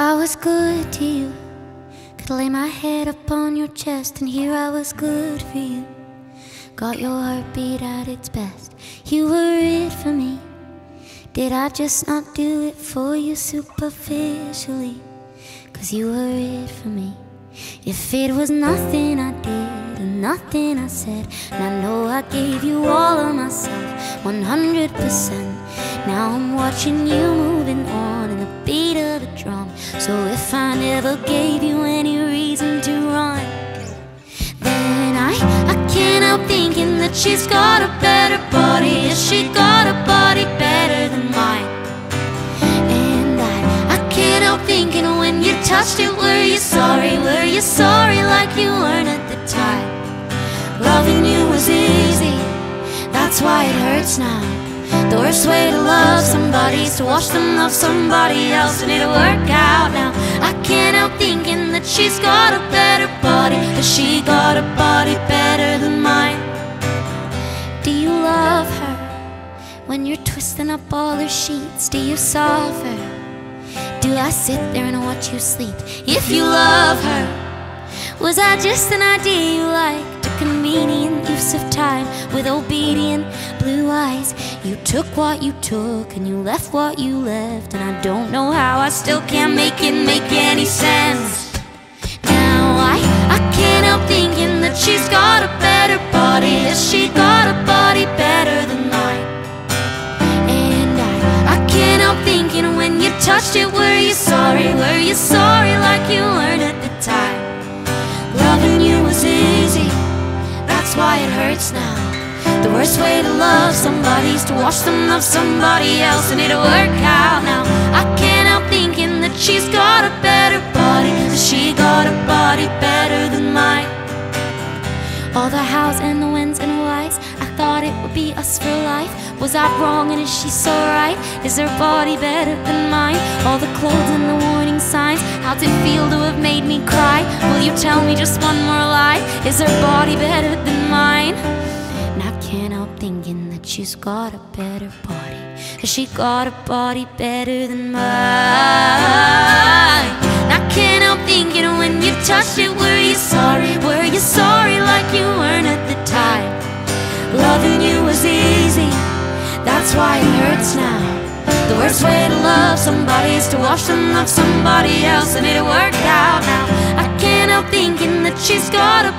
I was good to you. Could lay my head upon your chest, and here I was good for you. Got your heartbeat at its best. You were it for me. Did I just not do it for you superficially? Cause you were it for me. If it was nothing I did and nothing I said, and I know I gave you all of myself, 100%. Now I'm watching you moving on So if I never gave you any reason to run, then I, I can't help thinking that she's got a better body. Has she got a body better than mine? And I, I can't help thinking when you touched it, were you sorry? Were you sorry like you weren't at the time? Loving you was easy, that's why it hurts now. The worst way to love somebody to watch them love somebody else, and it'll work out now. I can't help thinking that she's got a better body. Has she got a body better than mine? Do you love her when you're twisting up all her sheets? Do you her? Do I sit there and watch you sleep? If you love her, was I just an idea you liked? Use of time with obedient blue eyes. You took what you took and you left what you left, and I don't know how I still can't make it make any sense. Now I, I can't help thinking that she's got a better body. Has she got a body better than mine? And I, I can't help thinking when you touched it, were you sorry? Were you sorry like you weren't at the time? Loving you was it hurts now. The worst way to love somebody is to watch them love somebody else, and it'll work out now. I can't help thinking that she's got a better body. Has she got a body better than mine? All the hows and the whens and the whys, I thought it would be us for life. Was I wrong and is she so right? Is her body better than mine? All the clothes and the warning signs, how'd it feel to have made me cry? Will you tell me just one more lie? Is her body better thinking that she's got a better body. Has she got a body better than mine? I can't help thinking when you touched it, were you sorry? Were you sorry like you weren't at the time? Loving you was easy, that's why it hurts now. The worst way to love somebody is to watch them love somebody else, and it'll work out now. I can't help thinking that she's got a